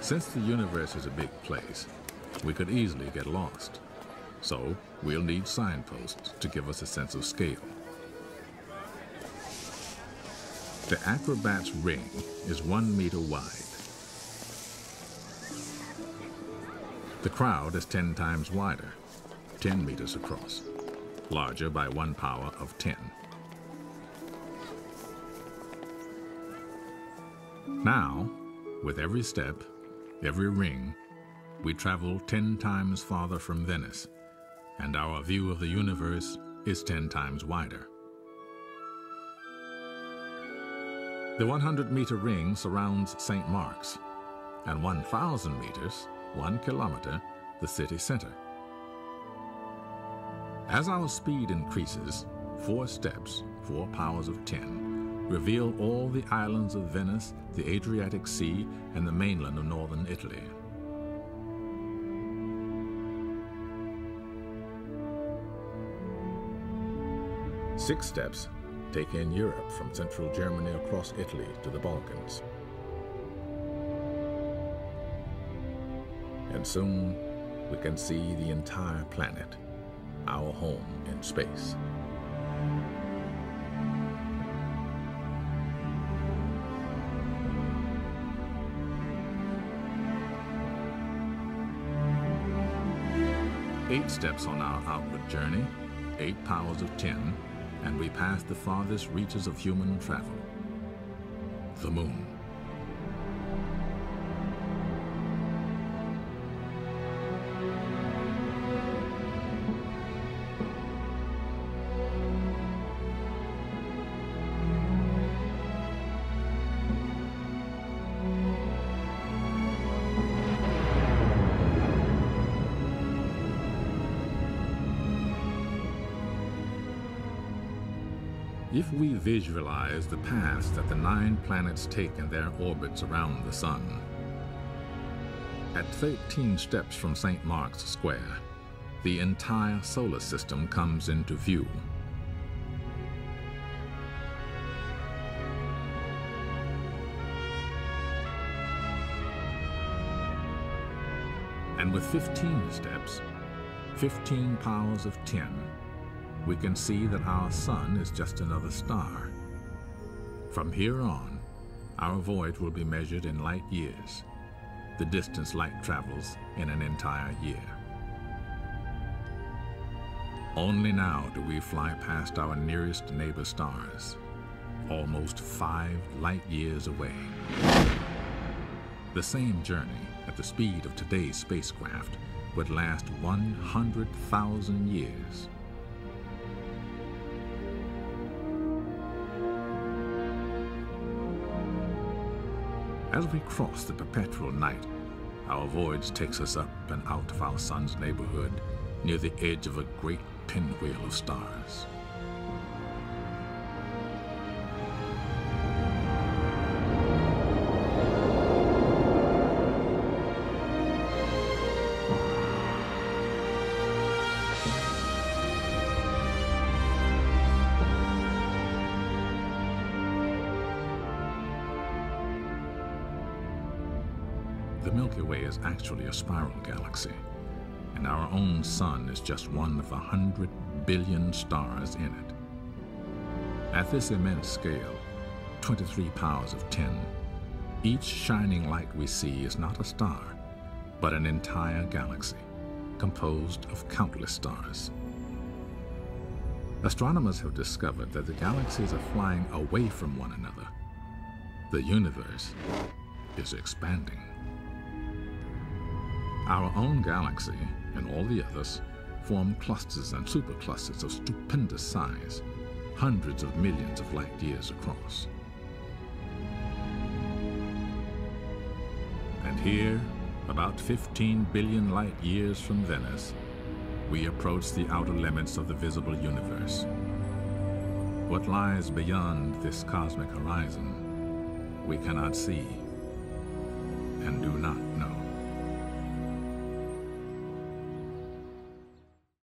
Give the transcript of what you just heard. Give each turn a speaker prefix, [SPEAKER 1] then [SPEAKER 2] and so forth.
[SPEAKER 1] Since the universe is a big place, we could easily get lost. So we'll need signposts to give us a sense of scale. The acrobat's ring is one meter wide. The crowd is 10 times wider, 10 meters across, larger by one power of 10. Now, with every step, every ring, we travel 10 times farther from Venice, and our view of the universe is 10 times wider. The 100 meter ring surrounds St. Mark's, and 1,000 meters one kilometer, the city center. As our speed increases, four steps, four powers of 10, reveal all the islands of Venice, the Adriatic Sea, and the mainland of northern Italy. Six steps take in Europe from central Germany across Italy to the Balkans. and soon we can see the entire planet, our home in space. Eight steps on our outward journey, eight powers of ten, and we pass the farthest reaches of human travel, the moon. If we visualize the paths that the nine planets take in their orbits around the Sun, at 13 steps from St. Mark's Square, the entire solar system comes into view. And with 15 steps, 15 powers of 10, we can see that our sun is just another star. From here on, our voyage will be measured in light years, the distance light travels in an entire year. Only now do we fly past our nearest neighbor stars, almost five light years away. The same journey at the speed of today's spacecraft would last 100,000 years. As we cross the perpetual night, our voyage takes us up and out of our sun's neighborhood near the edge of a great pinwheel of stars. The Milky Way is actually a spiral galaxy, and our own sun is just one of a hundred billion stars in it. At this immense scale, 23 powers of 10, each shining light we see is not a star, but an entire galaxy, composed of countless stars. Astronomers have discovered that the galaxies are flying away from one another. The universe is expanding. Our own galaxy and all the others form clusters and superclusters of stupendous size, hundreds of millions of light years across. And here, about 15 billion light years from Venice, we approach the outer limits of the visible universe. What lies beyond this cosmic horizon, we cannot see and do not know.